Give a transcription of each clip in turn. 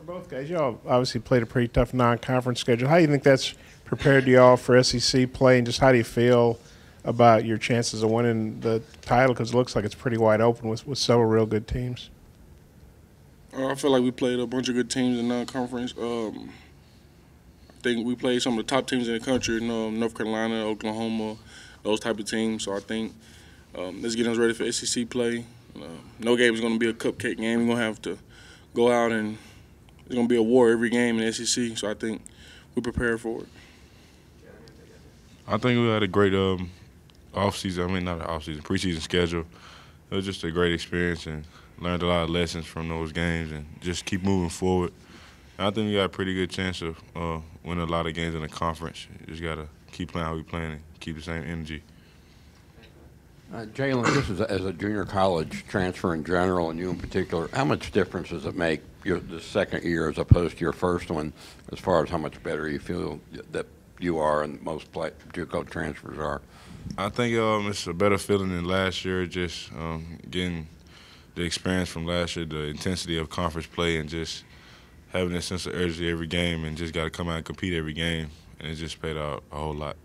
For both guys, y'all obviously played a pretty tough non-conference schedule. How do you think that's prepared y'all for SEC play, and just how do you feel about your chances of winning the title? Because it looks like it's pretty wide open with, with several real good teams. Uh, I feel like we played a bunch of good teams in non-conference. Um, I think we played some of the top teams in the country, you know, North Carolina, Oklahoma, those type of teams. So I think um, this is getting us ready for SEC play. Uh, no game is going to be a cupcake game. We're going to have to go out and it's going to be a war every game in the SEC. So I think we're prepared for it. I think we had a great um, off season. I mean, not an off season, preseason schedule. It was just a great experience and learned a lot of lessons from those games and just keep moving forward. I think we got a pretty good chance of uh, winning a lot of games in the conference. You just got to keep playing how we playing and keep the same energy. Uh, Jaylen, this is a, as a junior college transfer in general, and you in particular, how much difference does it make your the second year as opposed to your first one, as far as how much better you feel that you are and most play, JUCO transfers are? I think um, it's a better feeling than last year. Just um, getting the experience from last year, the intensity of conference play, and just having a sense of urgency every game, and just got to come out and compete every game, and it just paid out a whole lot.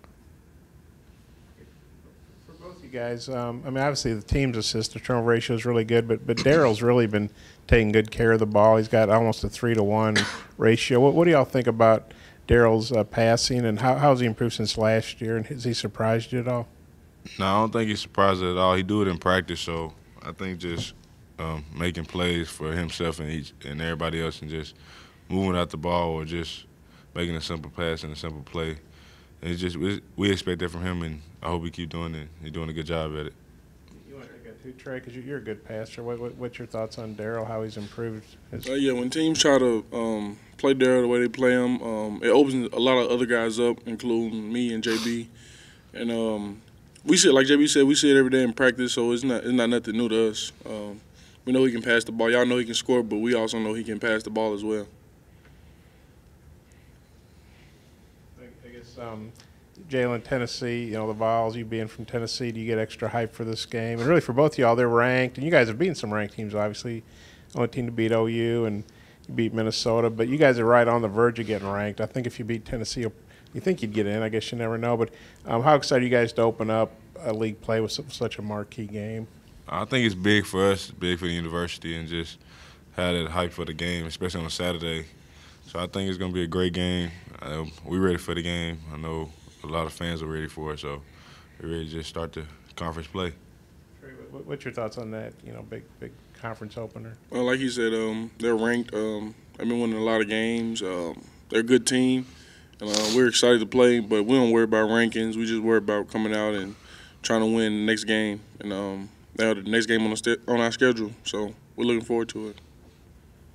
Guys, um, I mean, obviously the team's assist to turnover ratio is really good, but but Daryl's really been taking good care of the ball. He's got almost a three to one ratio. What, what do y'all think about Daryl's uh, passing, and how how's he improved since last year? And has he surprised you at all? No, I don't think he's surprised at all. He do it in practice, so I think just um, making plays for himself and each, and everybody else, and just moving out the ball or just making a simple pass and a simple play. And it's just we, we expect that from him, and I hope he keep doing it. He's doing a good job at it. You want to take that too, Trey? Because you're a good passer. What, what what's your thoughts on Daryl? How he's improved? His, Uh, yeah, when teams try to um, play Daryl the way they play him, um, it opens a lot of other guys up, including me and JB. And um, we see it, like JB said, we see it every day in practice, so it's not it's not nothing new to us. Um, we know he can pass the ball. Y'all know he can score, but we also know he can pass the ball as well. Um, Jaylen, Tennessee, you know the Vols. You being from Tennessee, do you get extra hype for this game? And really, for both of y'all, they're ranked, and you guys have beaten some ranked teams. Obviously, only team to beat OU, and beat Minnesota. But you guys are right on the verge of getting ranked. I think if you beat Tennessee, you think you'd get in. I guess you never know. But um, how excited are you guys to open up a league play with such a marquee game? I think it's big for us, big for the university, and just have that hype for the game, especially on a Saturday. So I think it's going to be a great game. Uh, we're ready for the game. I know a lot of fans are ready for it, so we're ready to just start the conference play. Trey, What's your thoughts on that? You know, big big conference opener. Well, like he said, um, they're ranked. Um, they've been winning a lot of games. Um, they're a good team, and uh, we're excited to play. But we don't worry about rankings. We just worry about coming out and trying to win the next game. And um, they're the next game on the st- on our schedule, so we're looking forward to it.